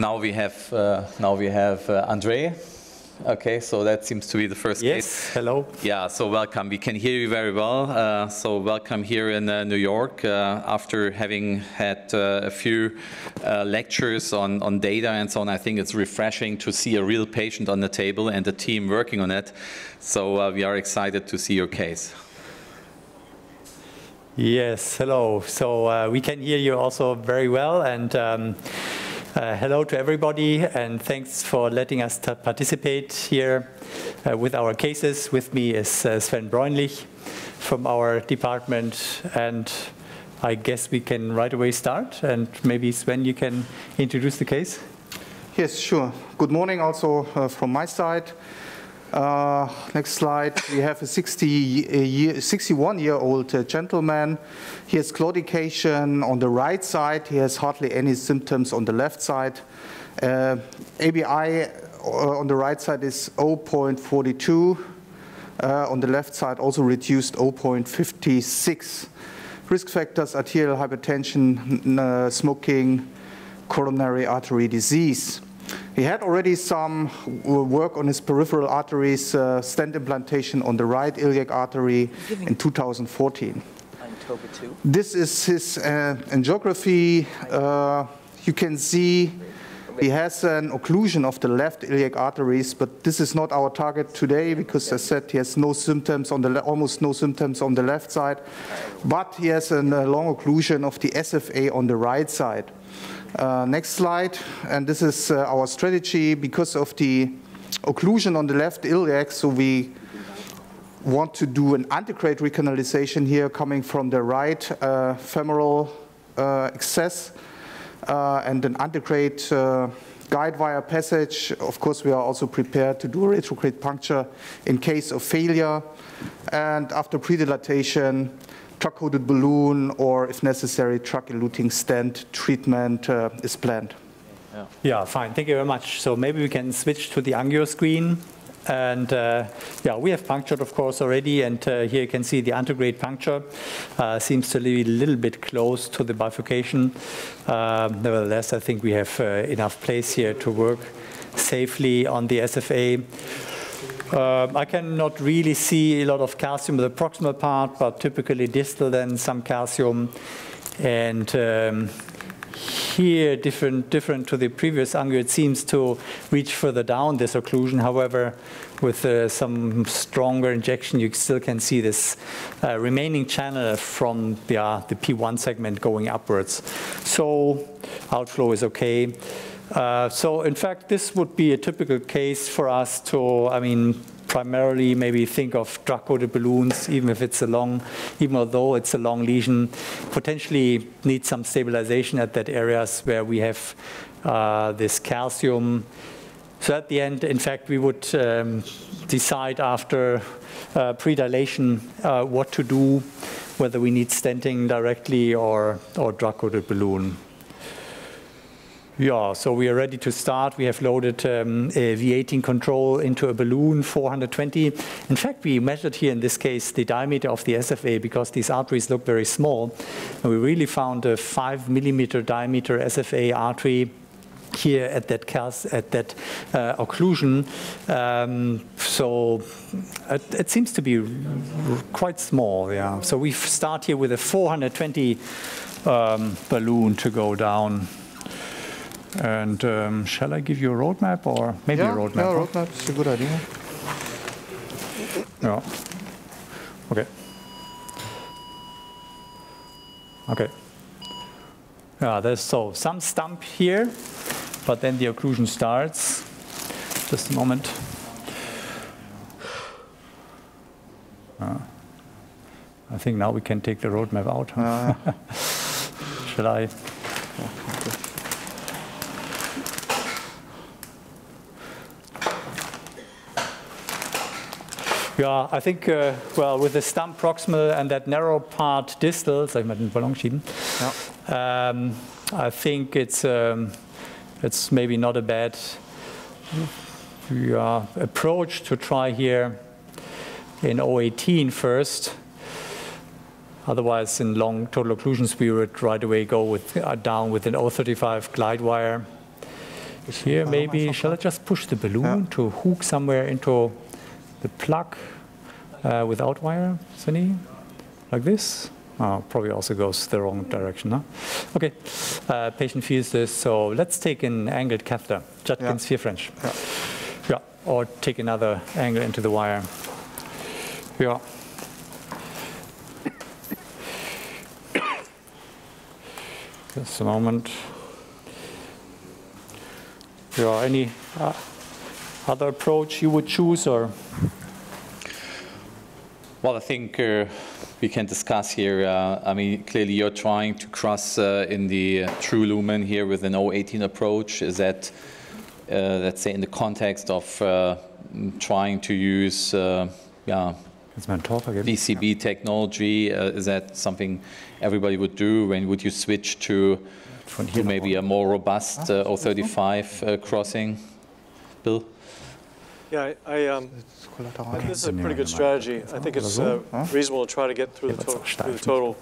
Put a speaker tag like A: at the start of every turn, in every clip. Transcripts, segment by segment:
A: Now we have uh, now we have uh, Andre. Okay, so that seems to be the first
B: yes,
A: case.
B: Yes, hello.
A: Yeah, so welcome. We can hear you very well. Uh, so welcome here in uh, New York uh, after having had uh, a few uh, lectures on, on data and so on. I think it's refreshing to see a real patient on the table and a team working on it. So uh, we are excited to see your case.
B: Yes, hello. So uh, we can hear you also very well. And um, uh, hello to everybody. And thanks for letting us participate here uh, with our cases. With me is uh, Sven Bräunlich from our department. And I guess we can right away start. And maybe, Sven, you can introduce the case.
C: Yes, sure. Good morning also uh, from my side. Uh, next slide. We have a 60 year, 61 year old uh, gentleman. He has claudication on the right side. He has hardly any symptoms on the left side. Uh, ABI uh, on the right side is 0.42. Uh, on the left side also reduced 0.56. Risk factors, arterial hypertension, uh, smoking, coronary artery disease. He had already some work on his peripheral arteries, uh, stent implantation on the right iliac artery in 2014. This is his uh, angiography. Uh, you can see he has an occlusion of the left iliac arteries, but this is not our target today because, as I said, he has no symptoms on the almost no symptoms on the left side, but he has a long occlusion of the SFA on the right side. Uh, next slide, and this is uh, our strategy because of the occlusion on the left iliac, so we want to do an antegrade recanalization here coming from the right uh, femoral uh, excess and an antegrade uh, guide wire passage. Of course, we are also prepared to do a retrograde puncture in case of failure. And after predilatation, drug-coated balloon or, if necessary, drug-eluting stent treatment uh, is planned.
B: Yeah. yeah, fine. Thank you very much. So maybe we can switch to the angio screen. And uh, yeah, we have punctured, of course, already. And uh, here you can see the antegrade puncture uh, seems to be a little bit close to the bifurcation. Um, nevertheless, I think we have uh, enough place here to work safely on the SFA. Uh, I cannot really see a lot of calcium in the proximal part, but typically distal then some calcium. And um, here, different, different to the previous angio, it seems to reach further down this occlusion. However, with uh, some stronger injection, you still can see this uh, remaining channel from the, uh, the P1 segment going upwards. So outflow is okay. Uh, so in fact, this would be a typical case for us to, I mean, primarily maybe think of drug-coated balloons, even if it's a long, even although it's a long lesion, potentially need some stabilization at that areas where we have uh, this calcium. So at the end, in fact, we would um, decide after uh, predilation uh, what to do, whether we need stenting directly or, or drug-coated balloon. Yeah, so we are ready to start. We have loaded um, a V18 control into a balloon, 420. In fact, we measured here in this case the diameter of the SFA because these arteries look very small. And we really found a five millimeter diameter SFA artery here at that cast, at that uh, occlusion. Um, so it, it, seems to be quite small. Yeah. So we start here with a 420 um, balloon to go down. And um, shall I give you a roadmap or maybe
C: yeah,
B: a roadmap?
C: Yeah, roadmap is a good idea.
B: Yeah. Okay. Okay. Yeah, there's so some stump here, but then the occlusion starts. Just a moment. Uh, I think now we can take the roadmap out.
C: Uh.
B: Shall I? Yeah, I think, uh, well, with the stump proximal and that narrow part distal, soll ich mal den Ballon schieben? Ja. Um, I think it's, um, it's maybe not a bad yeah, approach to try here in 018 first. Otherwise, in long total occlusions, we would right away go with, uh, down with an 035 glide wire. Here, maybe, shall I just push the balloon to hook somewhere into the plug uh, without wire, Sunny? Like this? Oh, probably also goes the wrong direction, huh? Okay, uh, patient feels this, so let's take an angled catheter, Judkins
C: Yeah.
B: 4 French.
C: Yeah.
B: Yeah, or take another angle into the wire. Yeah. Just a moment. Yeah, any uh, other approach you would choose or?
A: Well, I think uh, we can discuss here. Uh, I mean, clearly you're trying to cross uh, in the uh, true lumen here with an 018 approach. Is that, uh, let's say, in the context of uh, trying to use, uh, yeah,
B: Kannst du mal einen Talk?
A: DCB technology? Uh, is that something everybody would do? When would you switch to, to maybe a more robust uh, 035 uh, crossing? Bill?
D: Yeah, I, I, um,
C: It's
D: this is a pretty good strategy. I think it's uh, reasonable to try to get through the
B: Yeah,
D: total, through the total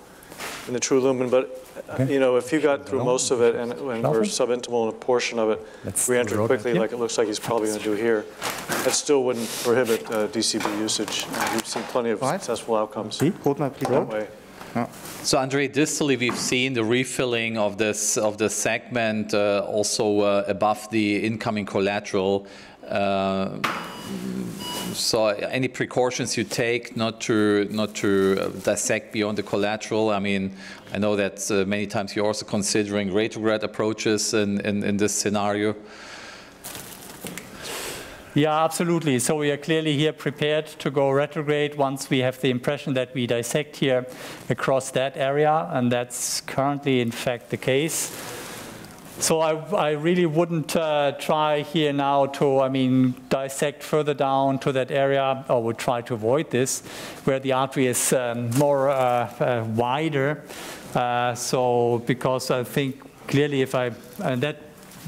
D: in the true lumen, but, uh, you know, if you got through most of it and and we're subintimal in a portion of it,
B: Let's
D: re-entered quickly, like it looks like he's probably going to do here, that still wouldn't prohibit uh, DCB usage. We've seen plenty of successful outcomes
B: See?
C: Hold my please.
D: that way.
A: So Andre, distally we've seen the refilling of this of the segment uh, also uh, above the incoming collateral. Uh, so any precautions you take not to not to uh, dissect beyond the collateral? I mean, I know that uh, many times you're also considering retrograde approaches in, in, in this scenario.
B: Yeah, absolutely. So we are clearly here prepared to go retrograde once we have the impression that we dissect here across that area, and that's currently, in fact, the case. So I, I really wouldn't uh, try here now to, I mean, dissect further down to that area, I would try to avoid this, where the artery is um, more uh, uh, wider. Uh, so because I think clearly if I, and that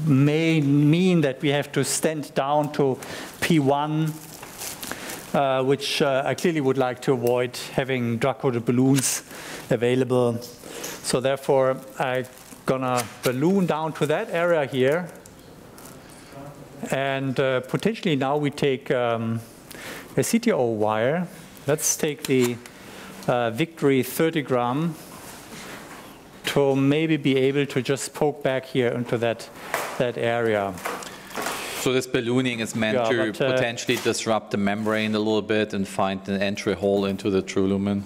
B: may mean that we have to stent down to P1, uh, which uh, I clearly would like to avoid having drug-coated balloons available. So therefore, I'm gonna balloon down to that area here. And uh, potentially now we take um, a CTO wire. Let's take the uh, Victory 30 gram to maybe be able to just poke back here into that, that area.
A: So this ballooning is meant
B: Yeah,
A: to
B: but, uh,
A: potentially disrupt the membrane a little bit and find an entry hole into the true lumen.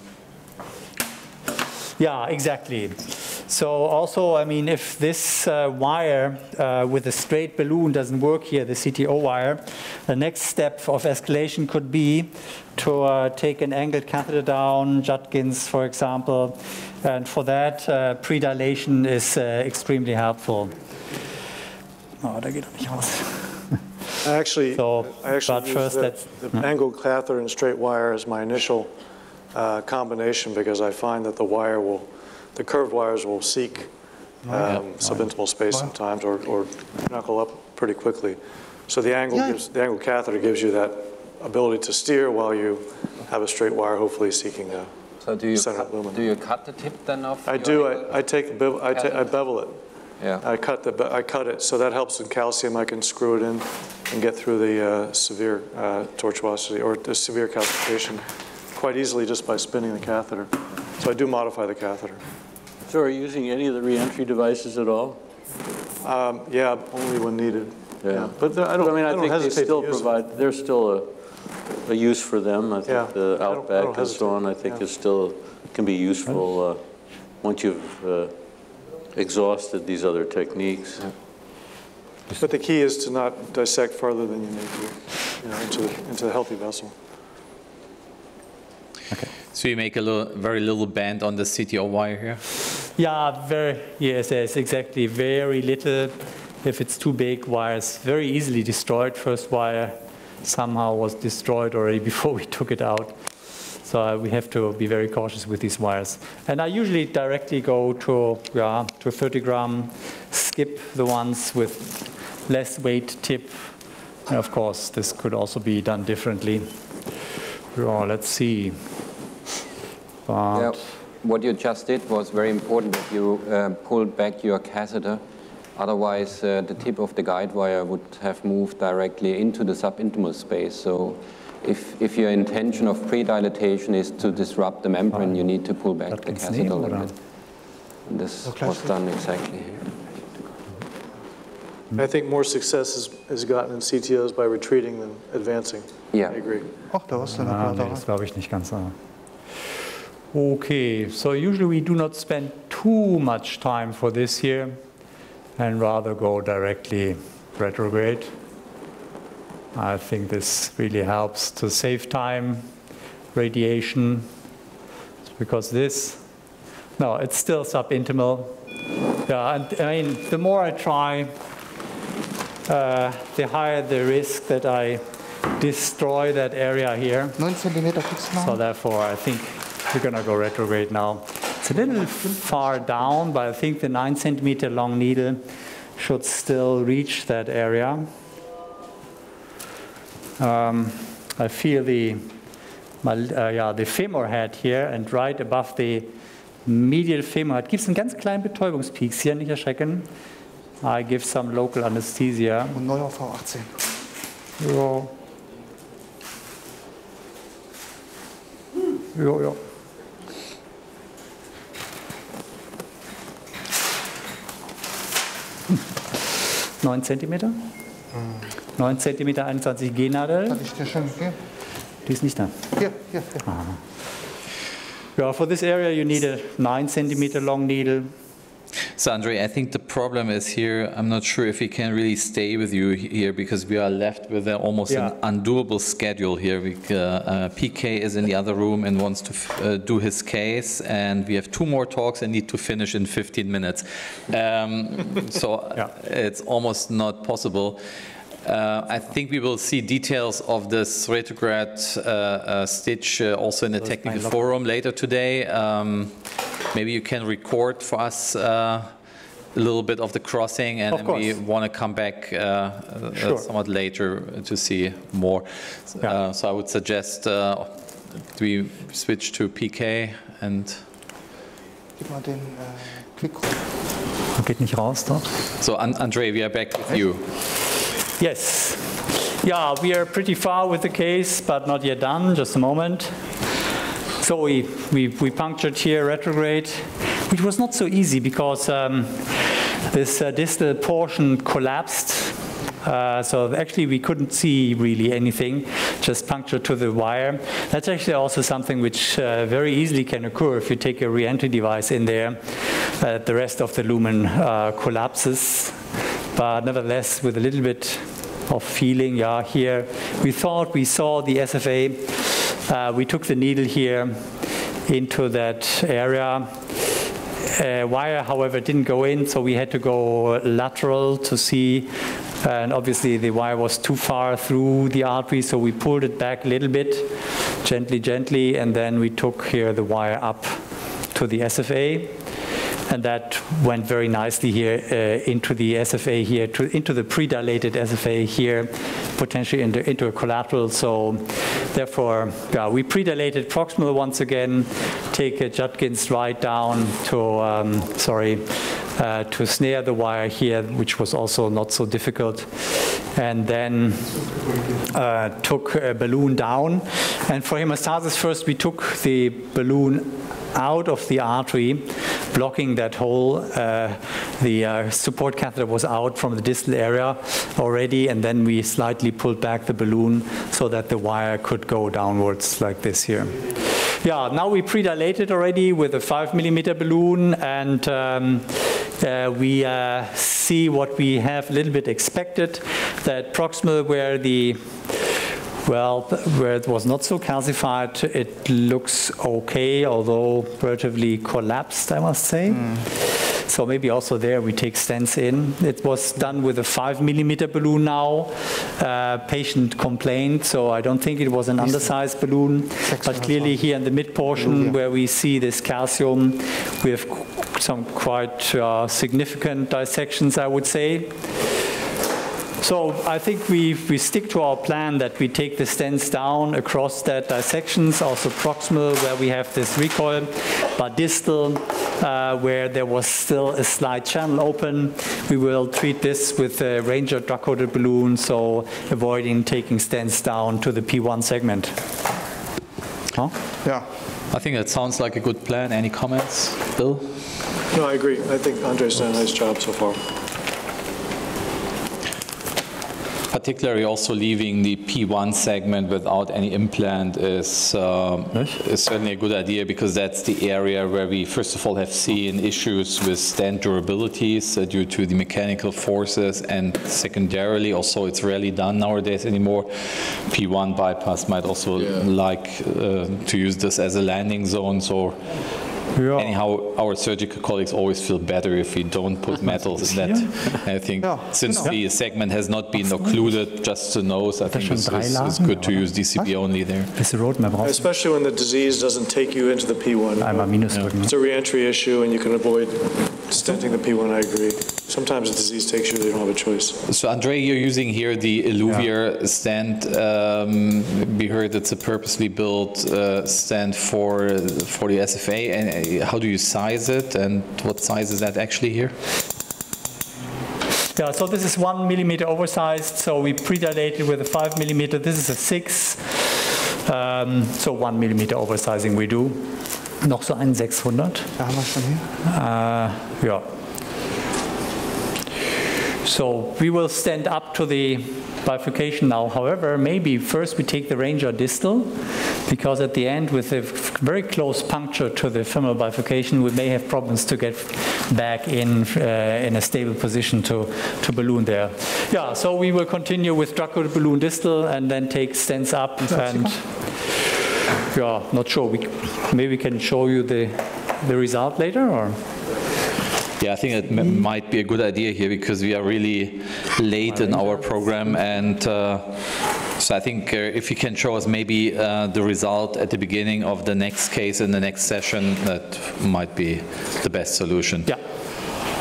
B: Yeah, exactly. So also, I mean, if this uh, wire uh, with a straight balloon doesn't work here, the CTO wire, the next step of escalation could be to uh, take an angled catheter down, Judkins, for example, and for that, uh, predilation is uh, extremely helpful. Oh, da geht er nicht raus.
D: I actually,
B: So,
D: I actually
B: but first
D: the, the angled catheter and straight wire as my initial uh, combination because I find that the wire will, the curved wires will seek um, subintimal space sometimes or, or knuckle up pretty quickly. So the angle
C: Yeah.
D: gives, the angled catheter gives you that ability to steer while you have a straight wire hopefully seeking a,
E: So do you,
D: Center
E: cut,
D: lumen.
E: do you cut the tip then off?
D: I do. I, I take, the bev- I ta- I bevel it.
E: Yeah.
D: I cut the, I cut it, so that helps in calcium. I can screw it in and get through the uh, severe uh, tortuosity or the severe calcification quite easily just by spinning the catheter. So I do modify the catheter.
F: So are you using any of the reentry devices at all?
D: Um, Yeah, only when needed.
F: Yeah.
D: But the- I don't,
F: I mean,
D: I
F: I think they still
D: use them.
F: provide, there's still a, a use for them. I
D: Yeah.
F: think the
D: I don't- I don't
F: Outback and so on, I think
D: Yeah.
F: is still, can be useful uh, once you've uh, exhausted these other techniques.
D: But the key is to not dissect farther than you need to, you know, into, the- into the healthy vessel.
A: So you make a little, very little bend on the CTO wire here.
B: Yeah, very, yes, yes, exactly. Very little. If it's too big, wires very easily destroyed. First wire somehow was destroyed already before we took it out. So uh, we have to be very cautious with these wires. And I usually directly go to, yeah, to 30 gram, skip the ones with less weight tip. And of course, this could also be done differently. Yeah, let's see.
E: Yeah, what you just did was very important that you uh, pulled back your catheter Otherwise, uh, the tip of the guide wire would have moved directly into the subintimal space. So if, if your intention of pre-dilatation is to disrupt the membrane, you need to pull back the catheter a little bit. And this
C: gleich
E: was done exactly here.
D: I think more success is, is gotten in CTOs by retreating than advancing.
E: Yeah.
D: I agree.
C: Ach, da ist eine
B: Ah, nee,
C: Blader.
B: das glaube ich nicht ganz so. Okay, so usually we do not spend too much time for this here and rather go directly retrograde. I think this really helps to save time, radiation, because this, no, it's still subintimal. Yeah, and I mean, the more I try, uh, the higher the risk that I destroy that area here.
C: 9 cm fix
B: So therefore, I think we're gonna go retrograde now. It's a little far down, but I think the nine centimeter long needle should still reach that area. Um, I feel the, my, uh, yeah, the femur head here and right above the medial femur head. Gibt es einen ganz kleinen Betäubungspieks hier, nicht erschrecken. I give some local anesthesia.
C: Und neuer V18.
B: Ja. Ja, ja. Neun Zentimeter? Neun Zentimeter, 21 G-Nadel.
C: Hatte ich dir schon gegeben?
B: Die ist nicht da.
C: Hier, hier, hier.
B: Yeah, for this area you need a nine centimeter long needle.
A: So, Andre, I think the problem is here. I'm not sure if we can really stay with you here because we are left with a, almost
B: Yeah.
A: an undoable schedule here. We, uh, uh, PK is in the other room and wants to f- uh, do his case, and we have two more talks and need to finish in 15 minutes. Um, so
B: Yeah.
A: it's almost not possible. Uh, I think we will see details of this retrograde uh, uh, stitch uh, also in the technical forum later today. Um, maybe you can record for us uh, a little bit of the crossing, and
B: Of
A: we want to come back uh, uh,
B: Sure.
A: somewhat later to see more.
B: Yeah.
A: Uh, so I would suggest uh, we switch to PK and.
C: Gib mal den äh, Quick
B: Geht nicht raus, doch?
A: So, An- Andre, we are back with you.
B: Yes. Yeah, we are pretty far with the case, but not yet done. Just a moment. So we, we, we punctured here retrograde, which was not so easy because um, this uh, distal portion collapsed. Uh, so actually we couldn't see really anything, just punctured to the wire. That's actually also something which uh, very easily can occur if you take a re-entry device in there. The rest of the lumen uh, collapses. But nevertheless, with a little bit of feeling, yeah, here we thought we saw the SFA. Uh, we took the needle here into that area. Uh, wire, however, didn't go in, so we had to go lateral to see. And obviously, the wire was too far through the artery, so we pulled it back a little bit, gently, gently, and then we took here the wire up to the SFA. And that went very nicely here uh, into the SFA here, to, into the pre-dilated SFA here, potentially into, into a collateral. So therefore, yeah, we pre-dilated proximal once again, take a Judkins right down to, um, sorry, uh, to snare the wire here, which was also not so difficult. And then uh, took a balloon down. And for hemostasis first, we took the balloon out of the artery, blocking that hole. Uh, the uh, support catheter was out from the distal area already, and then we slightly pulled back the balloon so that the wire could go downwards like this here. Yeah, now we pre-dilated already with a five millimeter balloon, and um, uh, we uh, see what we have a little bit expected, that proximal where the well, where it was not so calcified, it looks okay, although relatively collapsed, I must say. So maybe also there we take stents in. It was done with a five millimeter balloon now. Uh, patient complained, so I don't think it was an undersized balloon. But clearly here in the mid portion where we see this calcium, we have some quite uh, significant dissections, I would say. So I think we, we stick to our plan that we take the stents down across that dissections, also proximal where we have this recoil, but distal uh, where there was still a slight channel open, we will treat this with a Ranger drug-coated balloon, so avoiding taking stents down to the P1 segment. Huh?
C: Yeah.
A: I think that sounds like a good plan. Any comments, Bill?
D: No, I agree. I think Andre's done a nice job so far.
A: Particularly also leaving the P1 segment without any implant is, um, is certainly a good idea because that's the area where we first of all have seen issues with stent durabilities uh, due to the mechanical forces and secondarily also it's rarely done nowadays anymore. P1 bypass might also like uh, to use this as a landing zone so
B: Yeah.
A: Anyhow, our surgical colleagues always feel better if we don't put metals in that. I think
C: Ja,
A: since the segment has not been occluded just the nose, I er
B: think
A: it's, it's, it's good to use DCB only there.
B: Ist die Roadmap raus?
D: Especially when the disease doesn't take you into the P1.
B: Einmal Minus drücken.
D: It's a reentry issue and you can avoid stenting the P1, I agree. Sometimes the disease takes you, you don't have a choice.
A: So Andre, you're using here the Eluvia stent. Um, we heard it's a purposely built uh, stand for for the SFA. And uh, how do you size it? And what size is that actually here?
B: Yeah, so this is one millimeter oversized, so we pre-dilated with a five millimeter. This is a six, um, so one millimeter oversizing we do. Noch so ein 600.
C: Da haben wir schon hier.
B: Uh, yeah. So we will stent up to the bifurcation now. However, maybe first we take the Ranger distal, because at the end, with a very close puncture to the femoral bifurcation, we may have problems to get back in uh, in a stable position to, to balloon there. Yeah, so we will continue with drug-coated balloon distal and then take stents up and yeah, not sure. We, maybe we can show you the, the result later or?
A: Yeah, I think it m- might be a good idea here because we are really late in our program and uh, so I think uh, if you can show us maybe uh, the result at the beginning of the next case in the next session, that might be the best solution.
B: Yeah.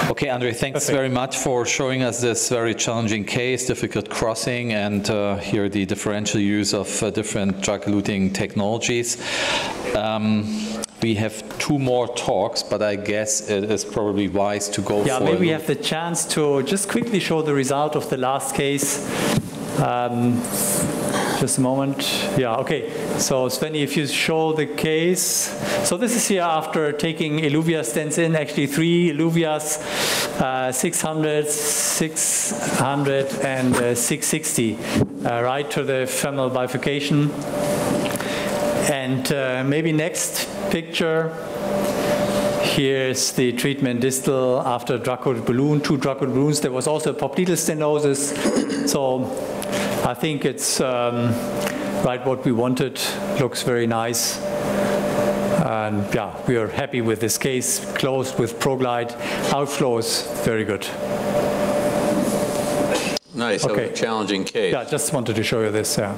A: Okay, Andre, thanks
B: Perfect.
A: very much for showing us this very challenging case, difficult crossing, and uh, here the differential use of uh, different drug-eluting technologies. Um, We have two more talks, but I guess it is probably wise to go
B: Yeah, maybe we have the chance to just quickly show the result of the last case. Um, Just a moment. Yeah, okay. So Svenny, if you show the case. So this is here after taking Eluvia stents in, actually three Eluvias, uh, 600, 600, and uh, 660, uh, right to the femoral bifurcation. And uh, maybe next picture. Here's the treatment distal after drug-coated balloon, two drug-coated balloons. There was also a popliteal stenosis. So I think it's um, right what we wanted. Looks very nice. And yeah, we are happy with this case. Closed with ProGlide. Outflows, very good.
F: Nice,
B: Okay.
F: a challenging case.
B: Yeah, just wanted to show you this. Yeah.